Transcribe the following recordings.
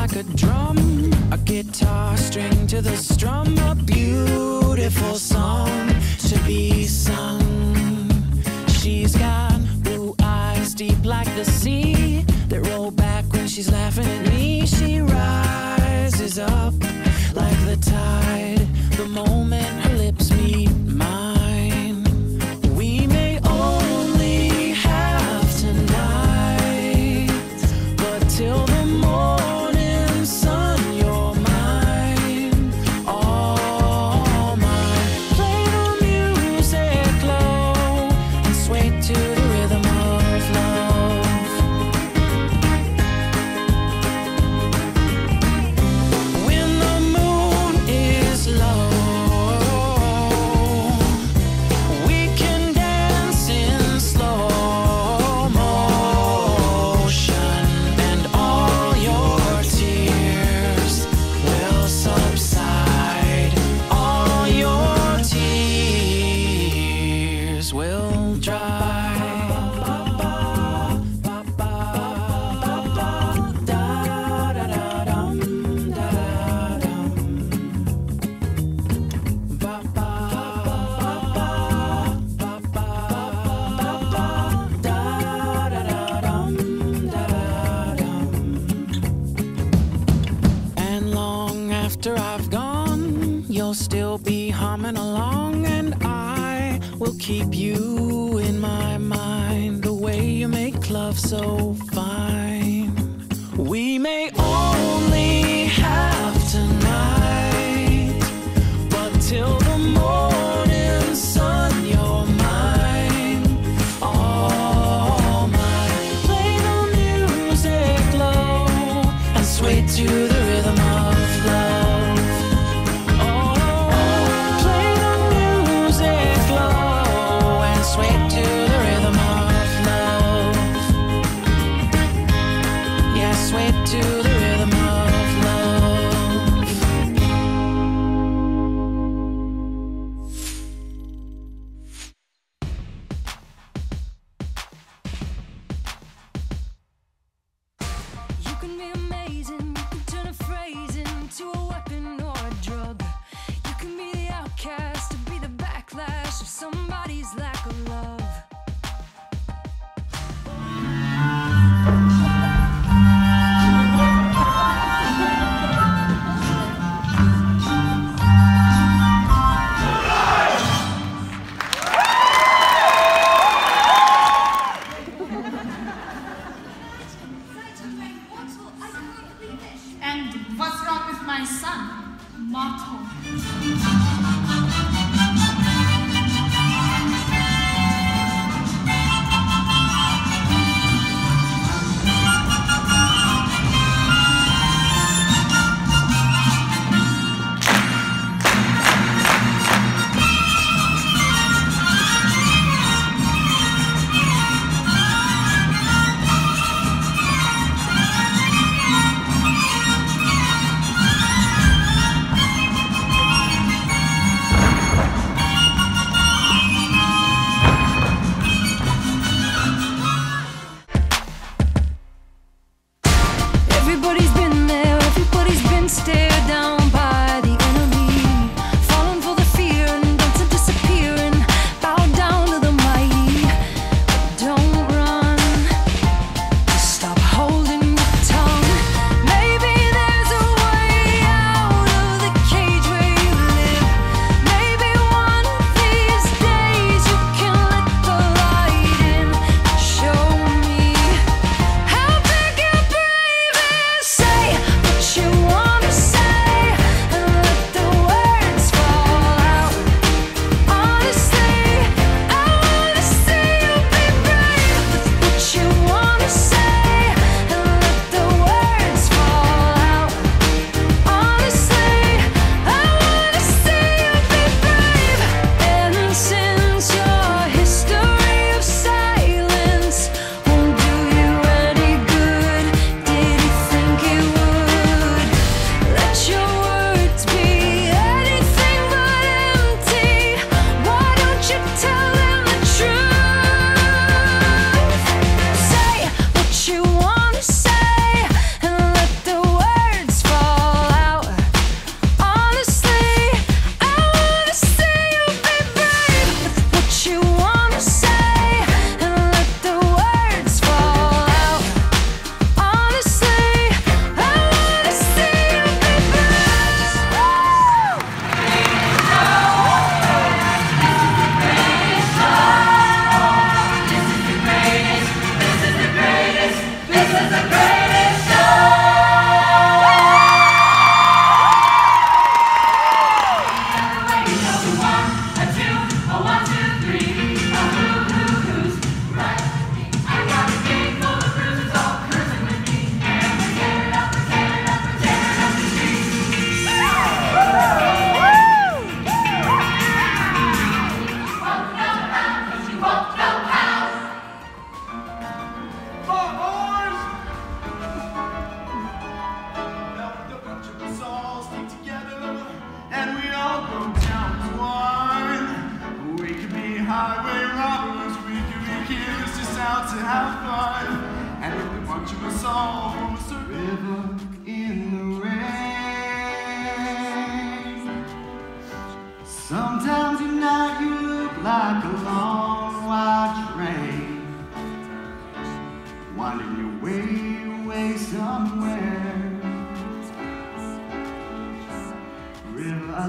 like a drum, a guitar string to the strum, a beautiful song to be sung. She's got blue eyes deep like the sea that roll back when she's laughing at me. She rises up like the tide the moment love so fine. with my son, Mato. Out to have fun. And if we want you a song, it's a river in the rain. Sometimes at night you look like a long white train. Winding your way away somewhere. River, I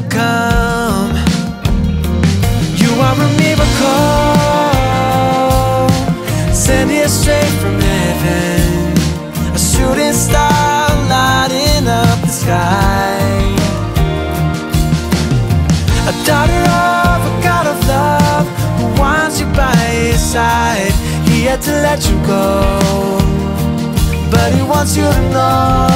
become You are a miracle. Sent here straight from heaven. A shooting star lighting up the sky. A daughter of a God of love Who wants you by his side. He had to let you go. But he wants you to know.